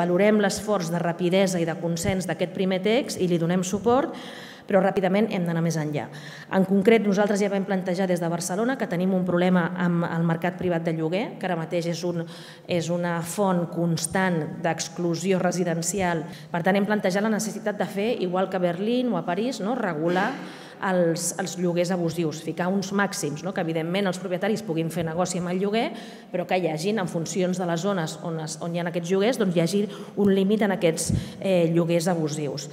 valorem l'esforç de rapidesa i de consens d'aquest primer text i li donem suport, però ràpidament hem d'anar més enllà. En concret, nosaltres ja vam plantejar des de Barcelona que tenim un problema amb el mercat privat de lloguer, que ara mateix és, un, és una font constant d'exclusió residencial. Per tant, hem plantejat la necessitat de fer, igual que a Berlín o a París, no? regular els, els lloguers abusius, ficar uns màxims, no? que evidentment els propietaris puguin fer negoci amb el lloguer, però que hi hagin, en funcions de les zones on, es, on hi ha aquests lloguers, doncs hi hagi un límit en aquests eh, lloguers abusius.